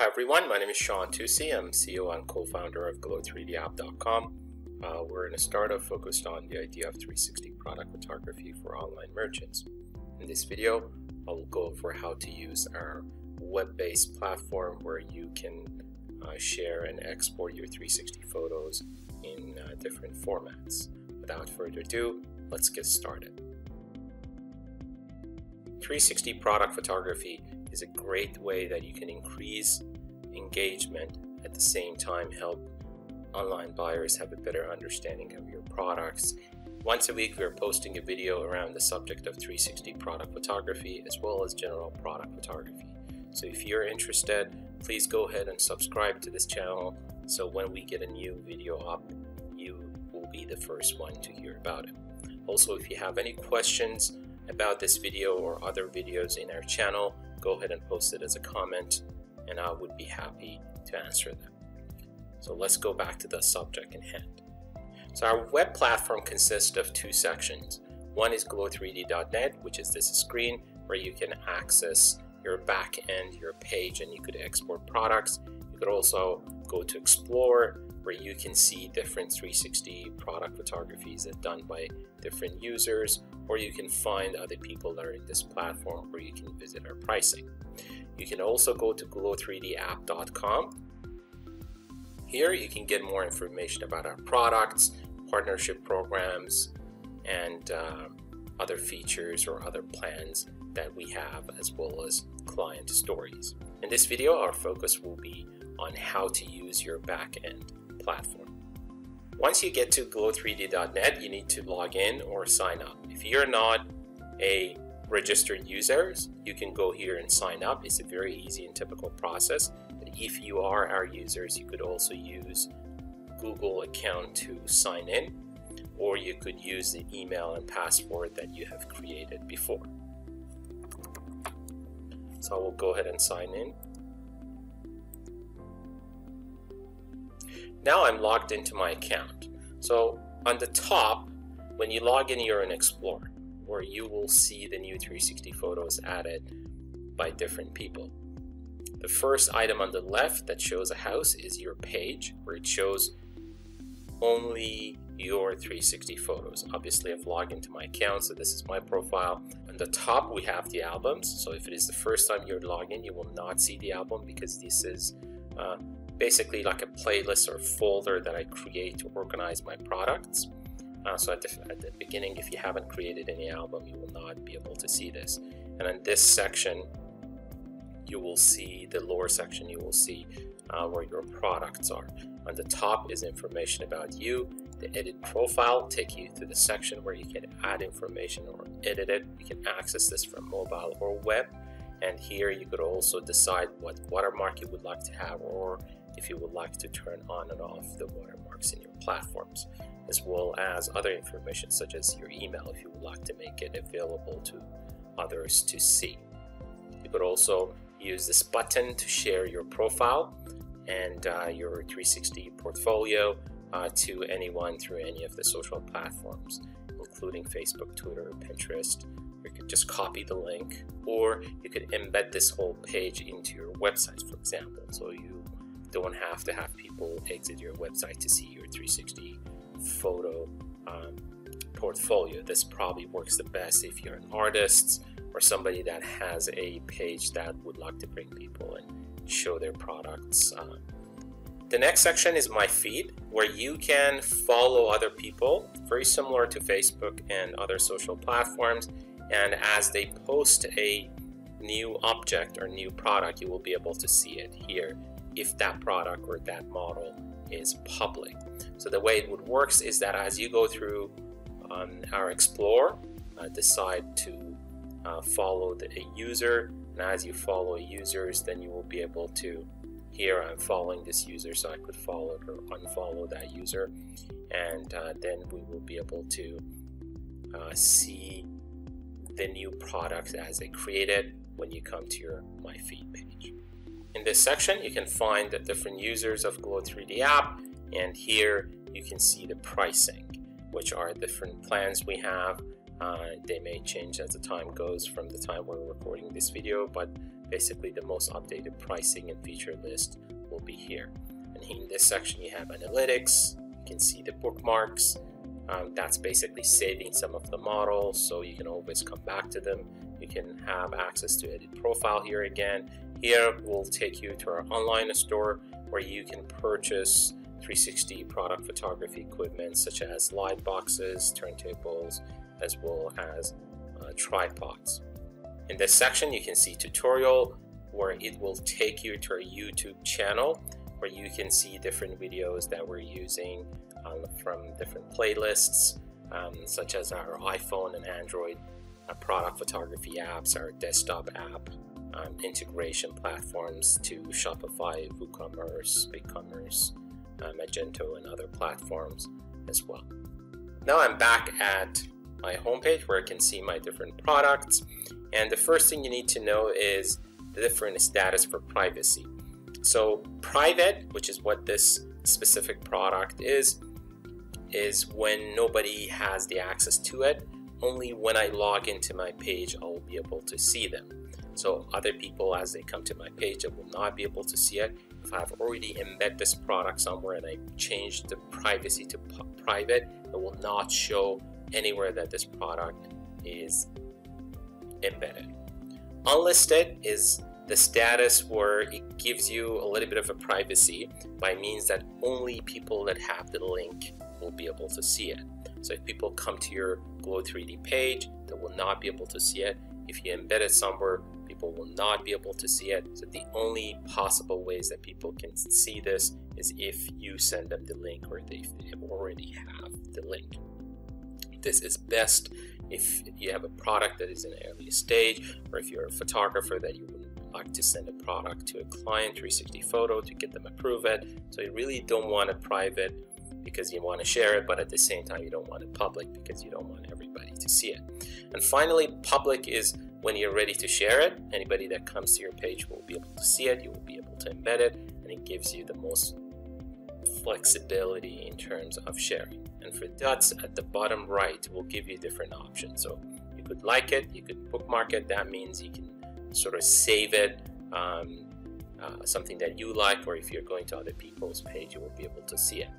Hi everyone, my name is Sean Tusi. I'm CEO and co-founder of Glo3dapp.com. Uh, we're in a startup focused on the idea of 360 product photography for online merchants. In this video, I will go over how to use our web-based platform where you can uh, share and export your 360 photos in uh, different formats. Without further ado, let's get started. 360 product photography is a great way that you can increase engagement at the same time help online buyers have a better understanding of your products. Once a week, we're posting a video around the subject of 360 product photography as well as general product photography. So if you're interested, please go ahead and subscribe to this channel so when we get a new video up, you will be the first one to hear about it. Also, if you have any questions about this video or other videos in our channel, go ahead and post it as a comment and I would be happy to answer them. So let's go back to the subject in hand. So our web platform consists of two sections. One is glo3d.net, which is this screen where you can access your back end, your page, and you could export products. You could also go to Explore, where you can see different 360 product photographies that done by different users, or you can find other people that are in this platform where you can visit our pricing. You can also go to glo3dapp.com. Here you can get more information about our products, partnership programs, and uh, other features or other plans that we have as well as client stories. In this video, our focus will be on how to use your backend platform. Once you get to glo3d.net, you need to log in or sign up. If you're not a registered users, you can go here and sign up. It's a very easy and typical process. But if you are our users, you could also use Google account to sign in, or you could use the email and password that you have created before. So I will go ahead and sign in. Now I'm logged into my account. So on the top, when you log in, you're in Explorer where you will see the new 360 photos added by different people. The first item on the left that shows a house is your page, where it shows only your 360 photos. Obviously, I've logged into my account, so this is my profile. On the top, we have the albums. So if it is the first time you're logging, in, you will not see the album because this is uh, basically like a playlist or folder that I create to organize my products. Uh, so at the, at the beginning, if you haven't created any album, you will not be able to see this. And in this section, you will see the lower section, you will see uh, where your products are. On the top is information about you. The edit profile take you to the section where you can add information or edit it. You can access this from mobile or web. And here you could also decide what watermark you would like to have or if you would like to turn on and off the watermarks in your platforms as well as other information such as your email if you would like to make it available to others to see. You could also use this button to share your profile and uh, your 360 portfolio uh, to anyone through any of the social platforms, including Facebook, Twitter, Pinterest. You could just copy the link, or you could embed this whole page into your website, for example. So you don't have to have people exit your website to see your 360 photo um, portfolio. This probably works the best if you're an artist or somebody that has a page that would like to bring people and show their products. Uh, the next section is my feed, where you can follow other people, very similar to Facebook and other social platforms. And as they post a new object or new product, you will be able to see it here if that product or that model is public. So the way it would works is that as you go through um, our Explore, uh, decide to uh, follow the, a user, and as you follow users, then you will be able to here I'm following this user, so I could follow or unfollow that user, and uh, then we will be able to uh, see the new product as they created when you come to your My Feed page. In this section, you can find the different users of Glo3D app, and here you can see the pricing, which are different plans we have. Uh, they may change as the time goes from the time we're recording this video, but basically the most updated pricing and feature list will be here. And in this section, you have analytics, you can see the bookmarks. Um, that's basically saving some of the models so you can always come back to them. You can have access to edit profile here again. Here will take you to our online store where you can purchase 360 product photography equipment such as light boxes, turntables, as well as uh, tripods. In this section, you can see tutorial where it will take you to our YouTube channel where you can see different videos that we're using um, from different playlists um, such as our iPhone and Android product photography apps, our desktop app, um, integration platforms to Shopify, WooCommerce, BigCommerce, uh, Magento, and other platforms as well. Now I'm back at my homepage where I can see my different products. And the first thing you need to know is the different status for privacy. So private, which is what this specific product is, is when nobody has the access to it. Only when I log into my page, I will be able to see them. So other people, as they come to my page, I will not be able to see it. If I've already embedded this product somewhere and I change the privacy to private, it will not show anywhere that this product is embedded. Unlisted is the status where it gives you a little bit of a privacy by means that only people that have the link will be able to see it. So if people come to your Glo3D page, they will not be able to see it. If you embed it somewhere, people will not be able to see it. So the only possible ways that people can see this is if you send them the link or they already have the link. This is best if you have a product that is in an early stage or if you're a photographer that you would like to send a product to a client 360 photo to get them approve it. So you really don't want it private because you want to share it, but at the same time you don't want it public because you don't want everybody to see it. And finally, public is when you're ready to share it. Anybody that comes to your page will be able to see it, you will be able to embed it, and it gives you the most flexibility in terms of sharing. And for dots at the bottom right will give you different options. So you could like it, you could bookmark it. That means you can sort of save it, um, uh, something that you like, or if you're going to other people's page, you will be able to see it.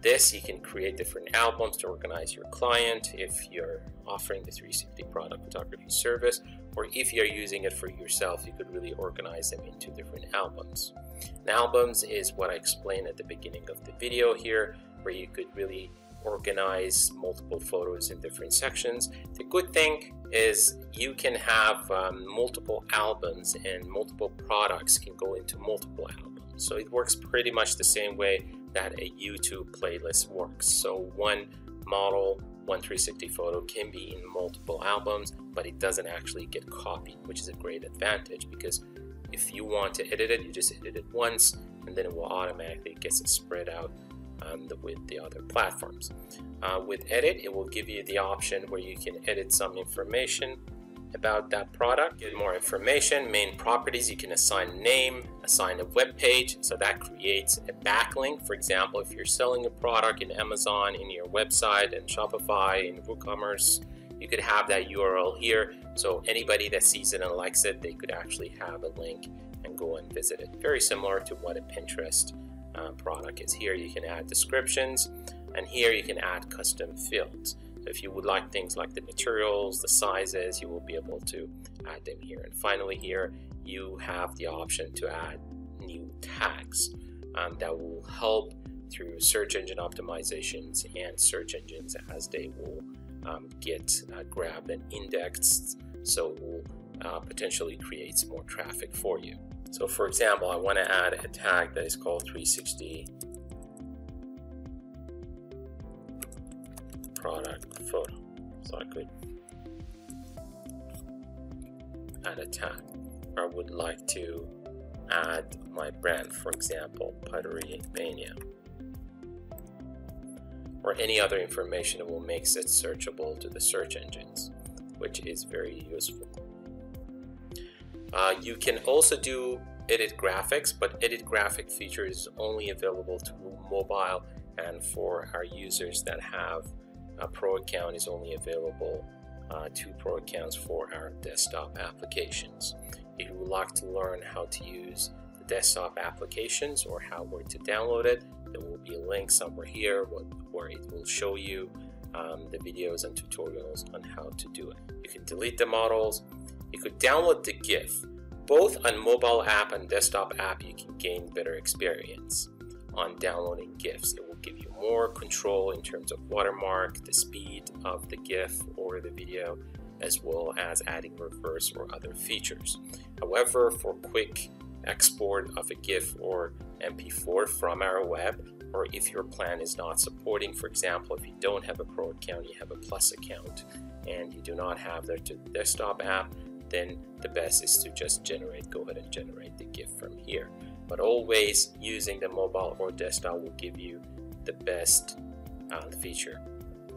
This, you can create different albums to organize your client if you're offering the 360 product photography service, or if you're using it for yourself, you could really organize them into different albums. And albums is what I explained at the beginning of the video here, where you could really organize multiple photos in different sections. The good thing is you can have um, multiple albums and multiple products can go into multiple albums. So it works pretty much the same way that a YouTube playlist works. So one model, one 360 photo can be in multiple albums, but it doesn't actually get copied, which is a great advantage because if you want to edit it, you just edit it once and then it will automatically get spread out um, the, with the other platforms. Uh, with edit, it will give you the option where you can edit some information about that product, get more information, main properties, you can assign name, assign a web page, so that creates a backlink. For example, if you're selling a product in Amazon, in your website, in Shopify, in WooCommerce, you could have that URL here. So anybody that sees it and likes it, they could actually have a link and go and visit it. Very similar to what a Pinterest uh, product is. Here you can add descriptions, and here you can add custom fields. If you would like things like the materials, the sizes, you will be able to add them here. And finally here, you have the option to add new tags um, that will help through search engine optimizations and search engines as they will um, get uh, grabbed and indexed so it will uh, potentially creates more traffic for you. So for example, I want to add a tag that is called 360 So I could add a tag. I would like to add my brand, for example, Pottery Mania. Or any other information that will make it searchable to the search engines, which is very useful. Uh, you can also do edit graphics, but edit graphic feature is only available to mobile and for our users that have a pro account is only available uh, to pro accounts for our desktop applications. If you would like to learn how to use the desktop applications or how where to download it, there will be a link somewhere here where it will show you um, the videos and tutorials on how to do it. You can delete the models. You could download the GIF. Both on mobile app and desktop app, you can gain better experience on downloading GIFs. It give you more control in terms of watermark, the speed of the GIF or the video, as well as adding reverse or other features. However, for quick export of a GIF or MP4 from our web, or if your plan is not supporting, for example, if you don't have a Pro account, you have a Plus account, and you do not have the desktop app, then the best is to just generate, go ahead and generate the GIF from here. But always using the mobile or desktop will give you the best uh, feature.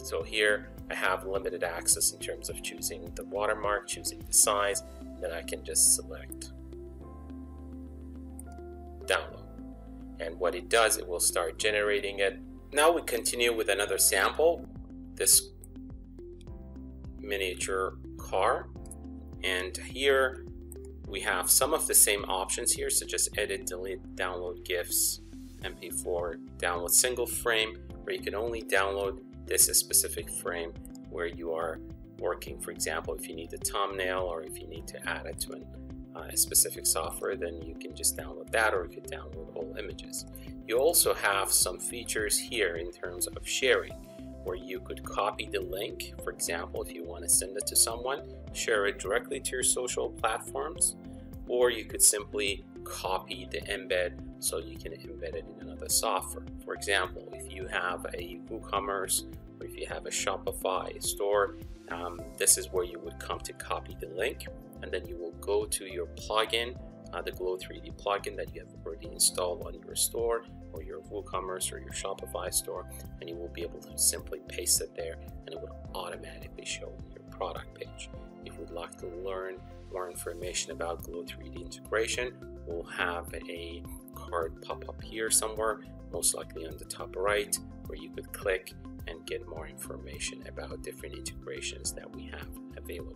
So here I have limited access in terms of choosing the watermark, choosing the size, then I can just select download. And what it does, it will start generating it. Now we continue with another sample, this miniature car. And here we have some of the same options here, such as edit, delete, download GIFs, MP4, download single frame, where you can only download this specific frame where you are working. For example, if you need a thumbnail or if you need to add it to an uh, a specific software, then you can just download that or you can download all images. You also have some features here in terms of sharing where you could copy the link. For example, if you want to send it to someone, share it directly to your social platforms, or you could simply copy the embed so you can embed it in another software. For example, if you have a WooCommerce or if you have a Shopify store, um, this is where you would come to copy the link and then you will go to your plugin, uh, the Glo3D plugin that you have already installed on your store or your WooCommerce or your Shopify store, and you will be able to simply paste it there and it will automatically show your product page. If you would like to learn more information about Glo3D integration, we'll have a card pop up here somewhere, most likely on the top right, where you could click and get more information about different integrations that we have available.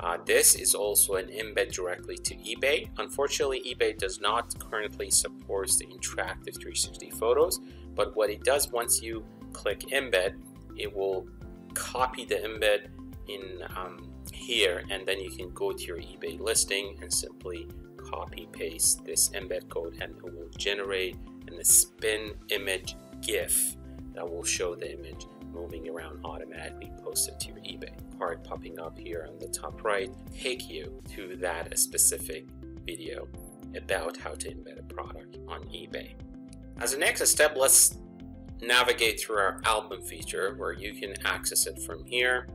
Uh, this is also an embed directly to eBay. Unfortunately, eBay does not currently support the interactive 360 photos, but what it does once you click embed, it will copy the embed in um, here and then you can go to your eBay listing and simply copy paste this embed code and it will generate an spin image GIF that will show the image moving around automatically posted to your eBay. Card popping up here on the top right take you to that specific video about how to embed a product on eBay. As a next step, let's navigate through our album feature where you can access it from here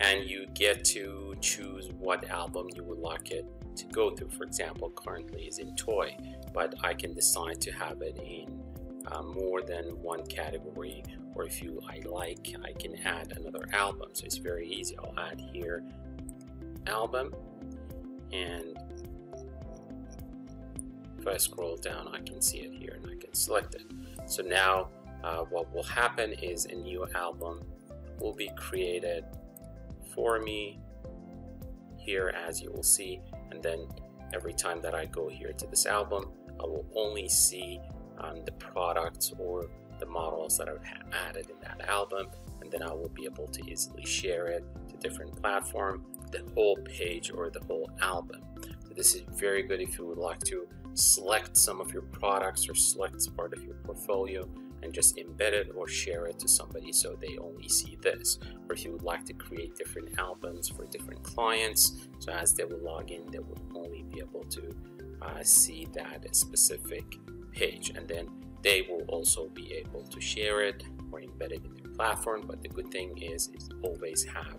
and you get to choose what album you would like it to go to. For example, currently is in toy, but I can decide to have it in uh, more than one category or if you I like I can add another album. So it's very easy. I'll add here album and if I scroll down I can see it here and I can select it. So now uh, what will happen is a new album will be created for me here as you will see and then every time that I go here to this album I will only see um, the products or the models that are added in that album. And then I will be able to easily share it to different platform the whole page or the whole album. So this is very good if you would like to select some of your products or select part of your portfolio and just embed it or share it to somebody so they only see this or if you would like to create different albums for different clients so as they will log in they will only be able to uh, see that specific page and then they will also be able to share it or embed it in their platform. But the good thing is, is always have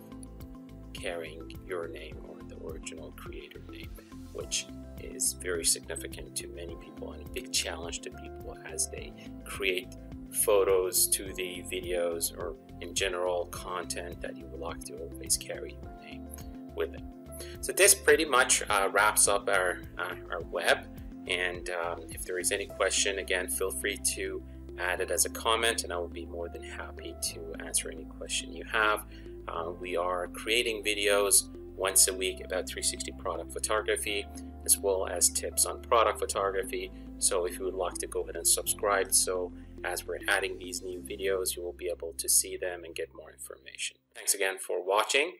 carrying your name or the original creator name, which is very significant to many people and a big challenge to people as they create photos to the videos or in general content that you would like to always carry your name with it. So this pretty much uh, wraps up our, uh, our web. And um, if there is any question, again, feel free to add it as a comment, and I will be more than happy to answer any question you have. Uh, we are creating videos once a week about 360 product photography as well as tips on product photography. So if you would like to go ahead and subscribe so as we're adding these new videos you will be able to see them and get more information. Thanks again for watching